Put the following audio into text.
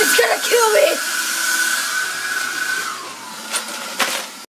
It's gonna kill me!